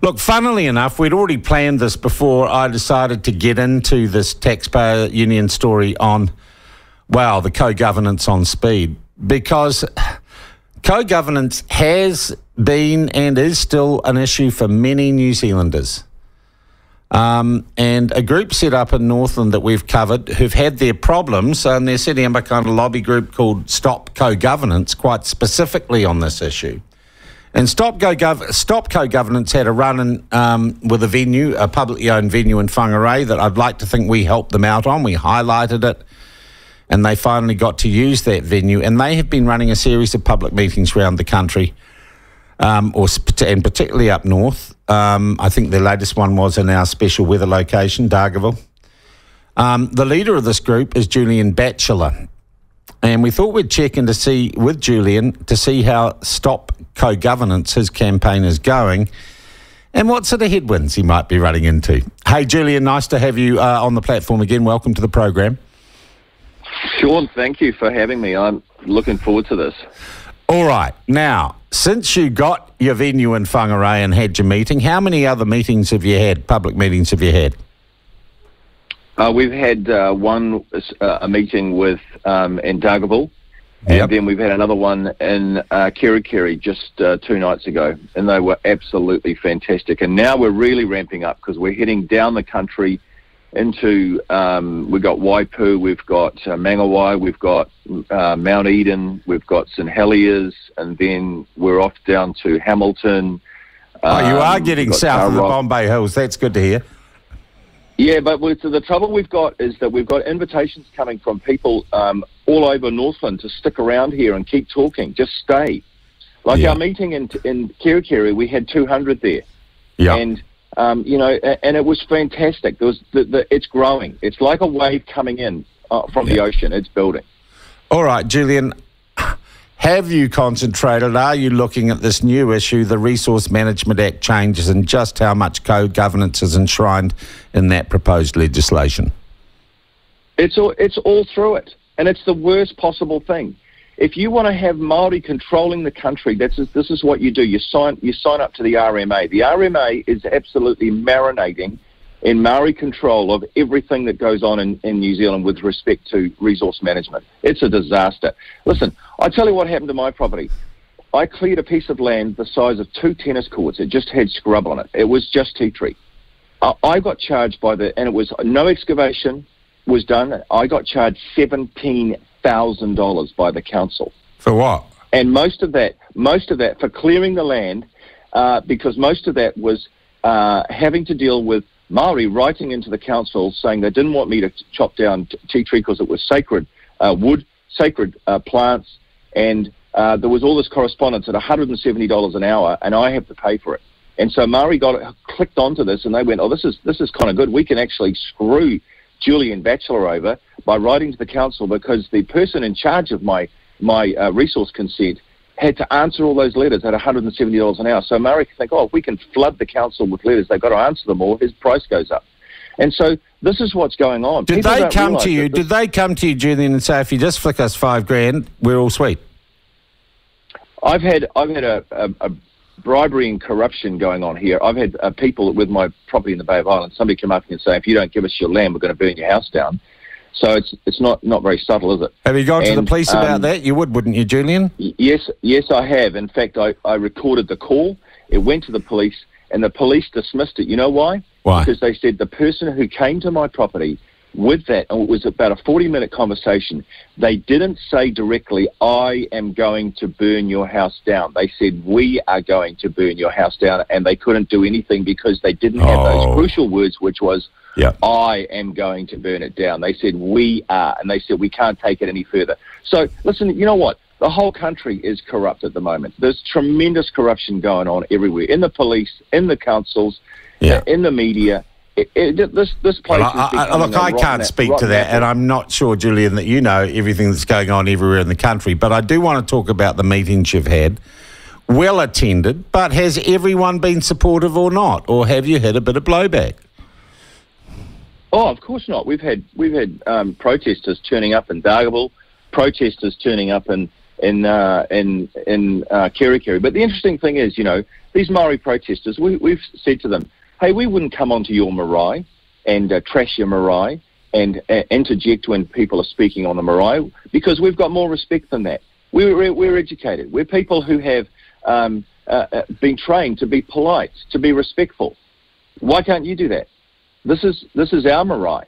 Look, funnily enough, we'd already planned this before I decided to get into this taxpayer union story on, well, the co governance on speed, because co governance has been and is still an issue for many New Zealanders. Um, and a group set up in Northland that we've covered who've had their problems, and they're setting up a kind of lobby group called Stop Co Governance, quite specifically on this issue. And Stop, Go Gov- Stop Co Governance had a run in, um, with a venue, a publicly owned venue in Whangarei that I'd like to think we helped them out on. We highlighted it, and they finally got to use that venue. And they have been running a series of public meetings around the country, um, or and particularly up north. Um, I think the latest one was in our special weather location, Dargaville. Um, the leader of this group is Julian Batchelor. And we thought we'd check in to see with Julian to see how Stop Co Governance, his campaign, is going and what sort of headwinds he might be running into. Hey, Julian, nice to have you uh, on the platform again. Welcome to the program. Sean, thank you for having me. I'm looking forward to this. All right. Now, since you got your venue in Whangarei and had your meeting, how many other meetings have you had, public meetings have you had? Uh, we've had uh, one uh, a meeting with um, in Dargaville, yep. and then we've had another one in uh, Kerikeri just uh, two nights ago, and they were absolutely fantastic. And now we're really ramping up because we're heading down the country into um, we've got Waipu, we've got uh, Mangawhai, we've got uh, Mount Eden, we've got St Heliers, and then we're off down to Hamilton. Oh, you are um, getting south of the Bombay Hills. That's good to hear. Yeah, but with, the trouble we've got is that we've got invitations coming from people um, all over Northland to stick around here and keep talking. Just stay. Like yeah. our meeting in in Kerikeri, we had 200 there. Yeah. And um, you know, and it was fantastic. There was the, the, it's growing. It's like a wave coming in uh, from yeah. the ocean. It's building. All right, Julian. Have you concentrated? Are you looking at this new issue, the Resource Management Act changes, and just how much co governance is enshrined in that proposed legislation? It's all, it's all through it, and it's the worst possible thing. If you want to have Maori controlling the country, that's this is what you do. You sign you sign up to the RMA. The RMA is absolutely marinating in Maori control of everything that goes on in, in New Zealand with respect to resource management. It's a disaster. Listen, I tell you what happened to my property. I cleared a piece of land the size of two tennis courts. It just had scrub on it. It was just tea tree. I got charged by the, and it was no excavation was done. I got charged seventeen thousand dollars by the council. For what? And most of that, most of that for clearing the land, uh, because most of that was uh, having to deal with Maori writing into the council saying they didn't want me to chop down tea tree because it was sacred uh, wood, sacred uh, plants, and uh, there was all this correspondence at $170 an hour, and I have to pay for it. And so Maori got clicked onto this, and they went, "Oh, this is this is kind of good. We can actually screw Julian Batchelor over by writing to the council because the person in charge of my my uh, resource consent had to answer all those letters at $170 an hour. So Maori can think, oh, if we can flood the council with letters, they've got to answer them all, his price goes up. And so this is what's going on. Did People they come to you? Did they come to you, Julian, and say, if you just flick us five grand, we're all sweet? I've had I've had a, a, a bribery and corruption going on here. I've had uh, people with my property in the Bay of Islands. Somebody come up and say, if you don't give us your land, we're going to burn your house down. So it's it's not, not very subtle, is it? Have you gone and, to the police about um, that? You would, wouldn't you, Julian? Yes, yes, I have. In fact, I, I recorded the call. It went to the police, and the police dismissed it. You know why? Why? Because they said the person who came to my property with that, and it was about a 40 minute conversation, they didn't say directly, I am going to burn your house down. They said, We are going to burn your house down, and they couldn't do anything because they didn't have oh. those crucial words, which was, yeah. I am going to burn it down. They said, we are. And they said, we can't take it any further. So, listen, you know what? The whole country is corrupt at the moment. There's tremendous corruption going on everywhere in the police, in the councils, yeah. in the media. It, it, this this place. Well, I, I, look, I can't speak to that, and I'm not sure, Julian, that you know everything that's going on everywhere in the country. But I do want to talk about the meetings you've had, well attended. But has everyone been supportive or not, or have you had a bit of blowback? Oh, of course not. We've had we've had um, protesters turning up in Dargaville, protesters turning up in in uh, in in uh, Kerikeri. But the interesting thing is, you know, these Maori protesters, we, we've said to them, hey, we wouldn't come onto your marae and uh, trash your marae and uh, interject when people are speaking on the marae because we've got more respect than that. We're, we're educated. We're people who have um, uh, uh, been trained to be polite, to be respectful. Why can't you do that? This is this is our marae.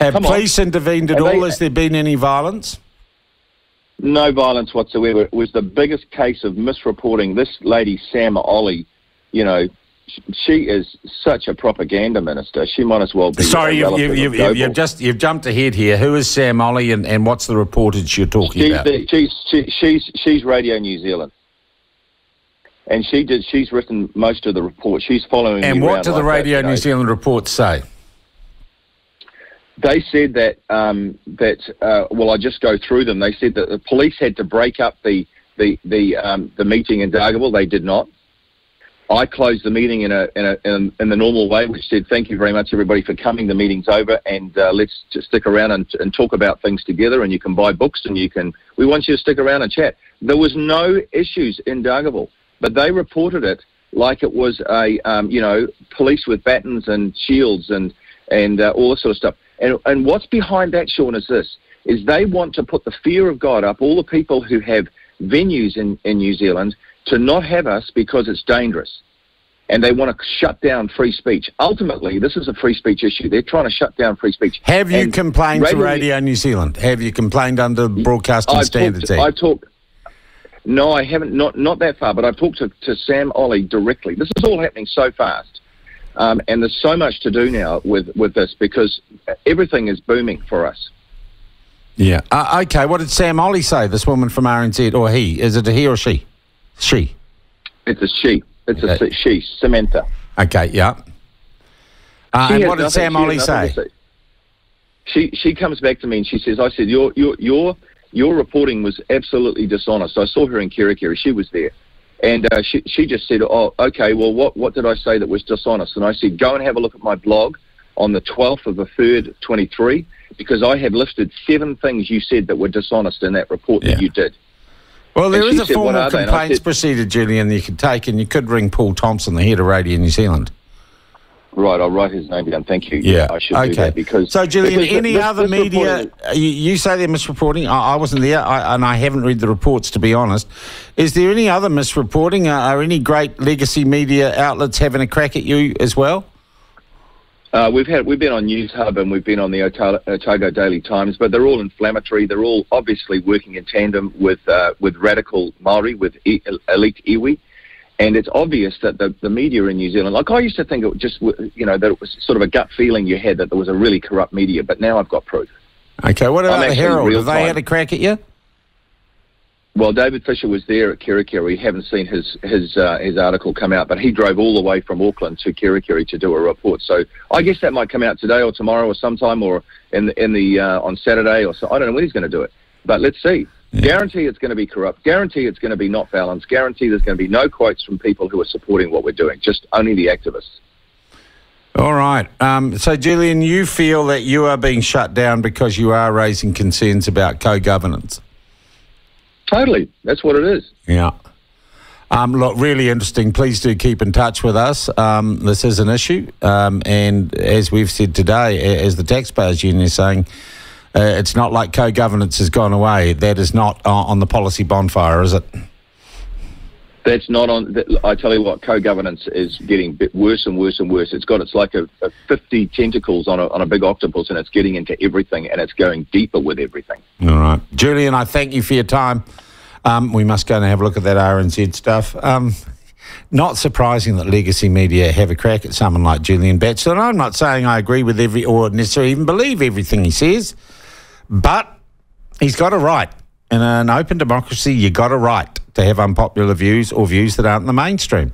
Have Come police on. intervened at Have all? They, Has there been any violence? No violence whatsoever. It was the biggest case of misreporting. This lady, Sam Olley, you know, she is such a propaganda minister. She might as well be. Sorry, you've, you've, you've, you've, just you've jumped ahead here. Who is Sam Olley, and, and what's the reportage you're talking she's about? The, she's she, she's she's Radio New Zealand, and she did. She's written most of the report. She's following. And what do the Radio New Zealand reports say? They said that um, that uh, well, I just go through them. They said that the police had to break up the the the um, the meeting in Dargaville. They did not. I closed the meeting in a, in a in, in the normal way, which said thank you very much everybody for coming. The meeting's over, and uh, let's just stick around and, and talk about things together. And you can buy books, and you can. We want you to stick around and chat. There was no issues in Dargaville, but they reported it like it was a um, you know police with batons and shields and and uh, all this sort of stuff. And, and what's behind that, Sean, is this, is they want to put the fear of God up all the people who have venues in, in New Zealand to not have us because it's dangerous. And they want to shut down free speech. Ultimately, this is a free speech issue. They're trying to shut down free speech. Have you and complained Radio, to Radio New Zealand? Have you complained under Broadcasting I've Standards Act? I talked. No, I haven't. Not not that far. But I've talked to, to Sam Olley directly. This is all happening so fast. Um, and there's so much to do now with, with this because everything is booming for us. Yeah. Uh, okay. What did Sam Olley say? This woman from RNZ, or he? Is it a he or she? She. It's a she. It's okay. a she. Samantha. Okay. Yeah. Uh, and what did Sam Olley say? She she comes back to me and she says, "I said your your your your reporting was absolutely dishonest. I saw her in Kerikeri. She was there." And uh, she, she just said, oh, okay, well, what, what did I say that was dishonest? And I said, go and have a look at my blog on the 12th of the 3rd, 23, because I have listed seven things you said that were dishonest in that report yeah. that you did. Well, there is a said, formal complaints said, procedure, Julian, you could take, and you could ring Paul Thompson, the head of Radio New Zealand. Right, I'll write his name down. Thank you. Yeah, I should okay. do that because. So, Julian, because any this, other this media? You, you, say they're misreporting. I, I wasn't there, I, and I haven't read the reports to be honest. Is there any other misreporting? Uh, are any great legacy media outlets having a crack at you as well? Uh, we've had we've been on Newshub and we've been on the Otago Daily Times, but they're all inflammatory. They're all obviously working in tandem with uh, with radical Maori, with e- elite iwi. And it's obvious that the, the media in New Zealand, like I used to think it just, you know, that it was sort of a gut feeling you had that there was a really corrupt media, but now I've got proof. Okay, what about the Herald? Have they had a crack at you? Well, David Fisher was there at Kerikeri. We haven't seen his his uh, his article come out, but he drove all the way from Auckland to Kerikeri to do a report. So I guess that might come out today or tomorrow or sometime or in the, in the uh, on Saturday or so. I don't know when he's going to do it, but let's see. Yeah. Guarantee it's going to be corrupt. Guarantee it's going to be not balanced. Guarantee there's going to be no quotes from people who are supporting what we're doing. Just only the activists. All right. Um, so, Julian, you feel that you are being shut down because you are raising concerns about co-governance. Totally. That's what it is. Yeah. Um, look, really interesting. Please do keep in touch with us. Um, this is an issue. Um, and as we've said today, as the Taxpayers Union is saying, uh, it's not like co-governance has gone away. That is not on the policy bonfire, is it? That's not on. I tell you what, co-governance is getting worse and worse and worse. It's got it's like a, a 50 tentacles on a, on a big octopus, and it's getting into everything, and it's going deeper with everything. All right, Julian, I thank you for your time. Um, we must go and have a look at that RNZ stuff. Um, not surprising that legacy media have a crack at someone like Julian Batchelor. I'm not saying I agree with every or necessarily even believe everything he says. But he's got a right. In an open democracy, you got a right to have unpopular views or views that aren't in the mainstream.